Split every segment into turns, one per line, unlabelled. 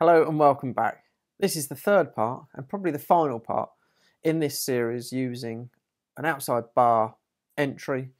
Hello and welcome back. This is the third part and probably the final part in this series using an outside bar entry.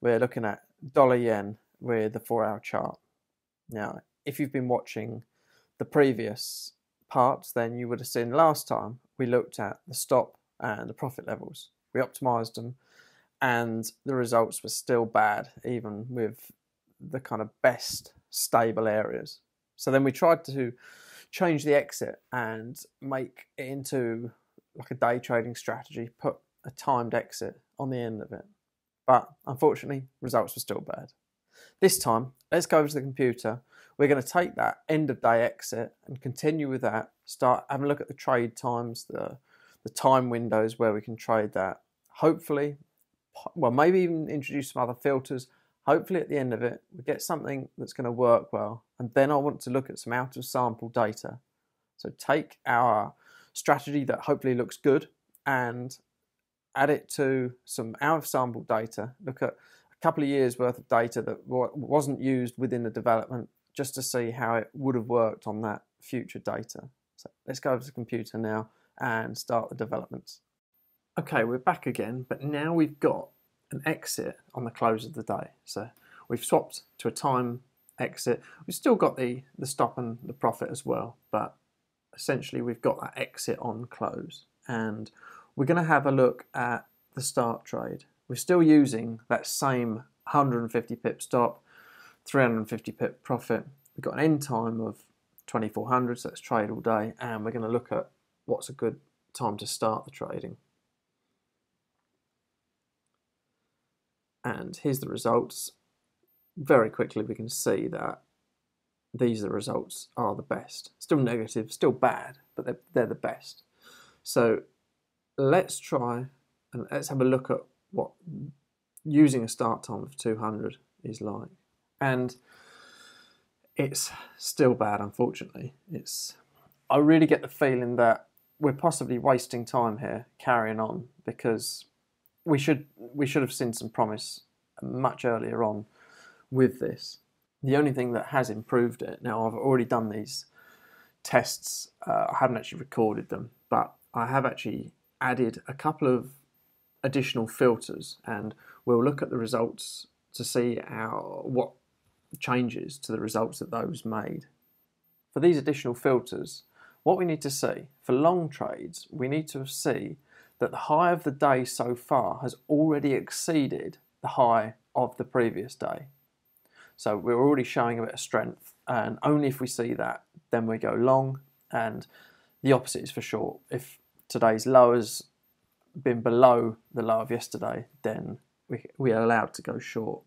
We're looking at dollar yen with the four hour chart. Now, if you've been watching the previous parts, then you would have seen last time we looked at the stop and the profit levels. We optimized them and the results were still bad, even with the kind of best stable areas. So then we tried to change the exit and make it into like a day trading strategy, put a timed exit on the end of it. But unfortunately, results were still bad. This time, let's go over to the computer. We're going to take that end of day exit and continue with that. Start having a look at the trade times, the, the time windows where we can trade that. Hopefully, well, maybe even introduce some other filters Hopefully at the end of it, we get something that's going to work well. And then I want to look at some out of sample data. So take our strategy that hopefully looks good and add it to some out of sample data. Look at a couple of years worth of data that wasn't used within the development just to see how it would have worked on that future data. So let's go over to the computer now and start the developments. Okay, we're back again, but now we've got an exit on the close of the day. So we've swapped to a time exit. We've still got the, the stop and the profit as well, but essentially we've got that exit on close. And we're going to have a look at the start trade. We're still using that same 150 pip stop, 350 pip profit. We've got an end time of 2400, so let's trade all day, and we're going to look at what's a good time to start the trading. And here's the results. Very quickly we can see that these are the results are the best. Still negative, still bad, but they're, they're the best. So let's try and let's have a look at what using a start time of 200 is like. And it's still bad, unfortunately. It's I really get the feeling that we're possibly wasting time here carrying on because we should we should have seen some promise much earlier on with this. The only thing that has improved it now, I've already done these tests. Uh, I haven't actually recorded them, but I have actually added a couple of additional filters, and we'll look at the results to see how what changes to the results that those made. For these additional filters, what we need to see for long trades, we need to see that the high of the day so far has already exceeded the high of the previous day. So we're already showing a bit of strength, and only if we see that, then we go long, and the opposite is for short. If today's low has been below the low of yesterday, then we, we are allowed to go short.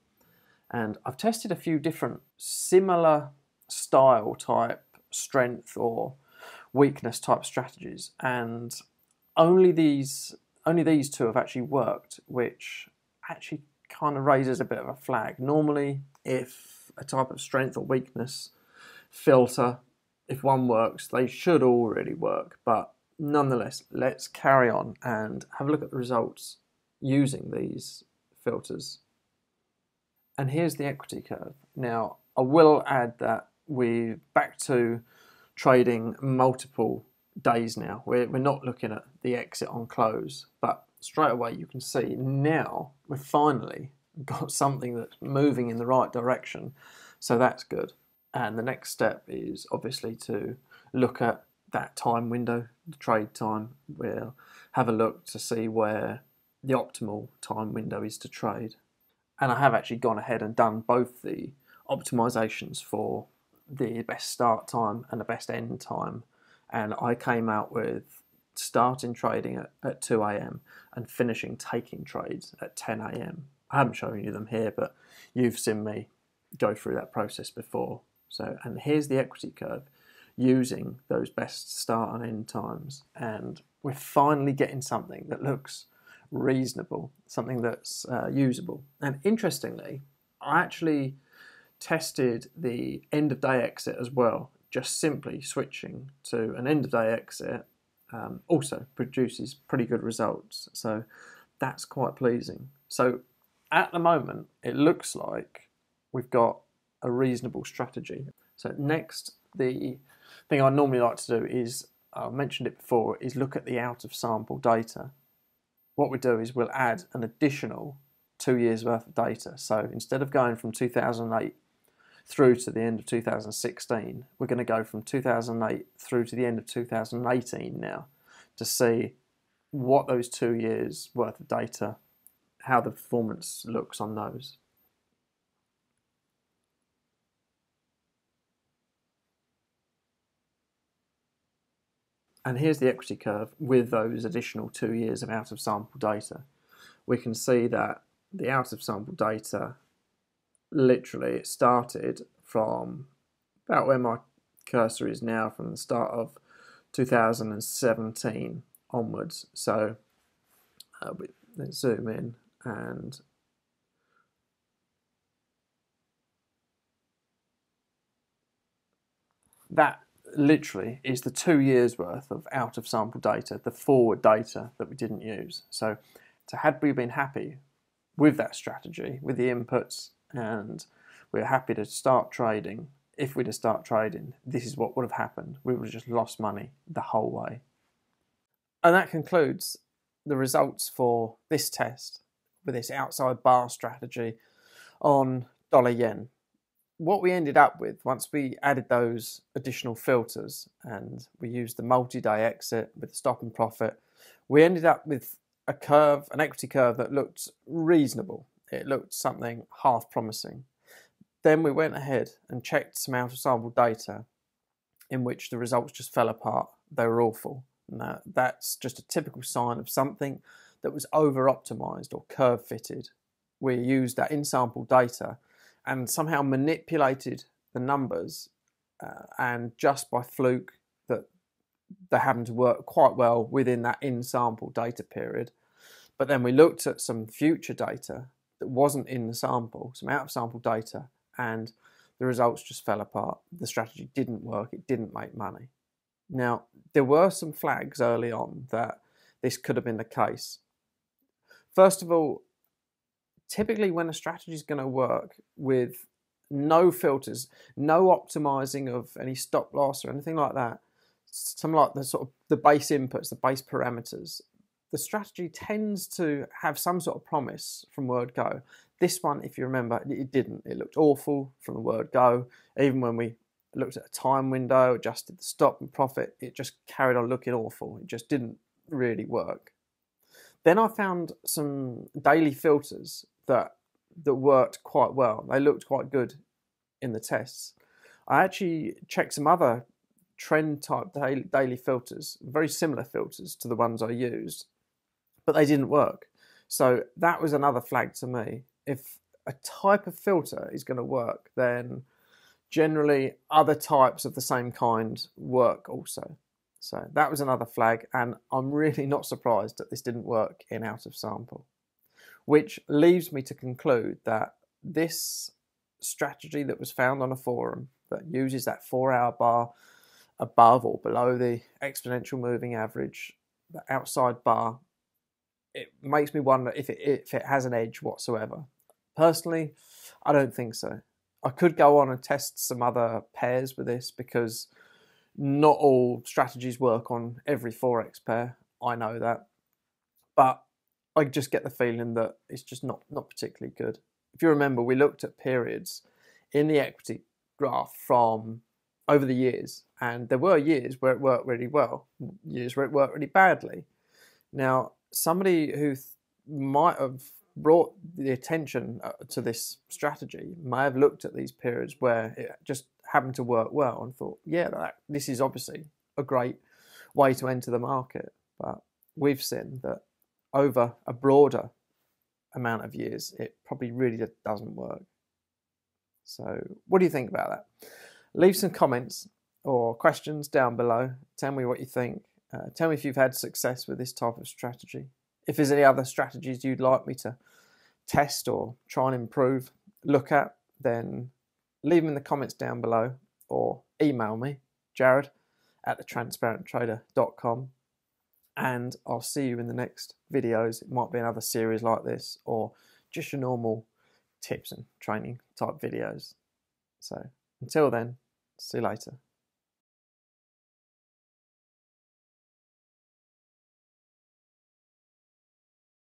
And I've tested a few different similar style type strength or weakness type strategies, and only these only these two have actually worked, which actually kind of raises a bit of a flag. Normally, if a type of strength or weakness filter, if one works, they should all really work. But nonetheless, let's carry on and have a look at the results using these filters. And here's the equity curve. Now, I will add that we're back to trading multiple days now. We're, we're not looking at the exit on close, but straight away you can see now we've finally got something that's moving in the right direction. So that's good. And the next step is obviously to look at that time window, the trade time. We'll have a look to see where the optimal time window is to trade. And I have actually gone ahead and done both the optimizations for the best start time and the best end time and I came out with starting trading at, at 2 a.m. and finishing taking trades at 10 a.m. I haven't shown you them here, but you've seen me go through that process before. So, and here's the equity curve using those best start and end times, and we're finally getting something that looks reasonable, something that's uh, usable. And interestingly, I actually tested the end of day exit as well just simply switching to an end of day exit um, also produces pretty good results. So that's quite pleasing. So at the moment, it looks like we've got a reasonable strategy. So next, the thing I normally like to do is, I mentioned it before, is look at the out of sample data. What we do is we'll add an additional two years worth of data. So instead of going from 2008 through to the end of 2016, we're going to go from 2008 through to the end of 2018 now to see what those two years worth of data, how the performance looks on those. And here's the equity curve with those additional two years of out of sample data. We can see that the out of sample data literally it started from about where my cursor is now from the start of 2017 onwards. So uh, let's zoom in and that literally is the two years worth of out of sample data, the forward data that we didn't use. So, so had we been happy with that strategy, with the inputs, and we are happy to start trading, if we'd have started trading, this is what would have happened. We would have just lost money the whole way. And that concludes the results for this test with this outside bar strategy on dollar yen what we ended up with once we added those additional filters and we used the multi-day exit with the stop and profit, we ended up with a curve, an equity curve that looked reasonable. It looked something half promising. Then we went ahead and checked some out of sample data in which the results just fell apart. They were awful. Now, that's just a typical sign of something that was over optimized or curve fitted. We used that in sample data and somehow manipulated the numbers uh, and just by fluke that they happened to work quite well within that in sample data period. But then we looked at some future data that wasn't in the sample, some out of sample data, and the results just fell apart. The strategy didn't work, it didn't make money. Now, there were some flags early on that this could have been the case. First of all, typically when a strategy is going to work with no filters, no optimizing of any stop loss or anything like that, some like the sort of the base inputs, the base parameters, the strategy tends to have some sort of promise from word go. This one, if you remember, it didn't. It looked awful from the word go. Even when we looked at a time window, adjusted the stop and profit, it just carried on looking awful. It just didn't really work. Then I found some daily filters that that worked quite well. They looked quite good in the tests. I actually checked some other trend type daily, filters, very similar filters to the ones I used, but they didn't work. So that was another flag to me. If a type of filter is going to work, then generally other types of the same kind work also. So that was another flag, and I'm really not surprised that this didn't work in out of sample which leaves me to conclude that this strategy that was found on a forum that uses that four hour bar above or below the exponential moving average, the outside bar, it makes me wonder if it, if it has an edge whatsoever. Personally, I don't think so. I could go on and test some other pairs with this because not all strategies work on every Forex pair. I know that. But I just get the feeling that it's just not not particularly good. If you remember, we looked at periods in the equity graph from over the years, and there were years where it worked really well, years where it worked really badly. Now, somebody who th- might have brought the attention uh, to this strategy may have looked at these periods where it just happened to work well and thought, yeah, that, this is obviously a great way to enter the market. But we've seen that over a broader amount of years, it probably really doesn't work. So, what do you think about that? Leave some comments or questions down below. Tell me what you think. Uh, tell me if you've had success with this type of strategy. If there's any other strategies you'd like me to test or try and improve, look at, then leave them in the comments down below or email me, jared at thetransparenttrader.com and I'll see you in the next videos. It might be another series like this or just your normal tips and training type videos. So until then, see you later.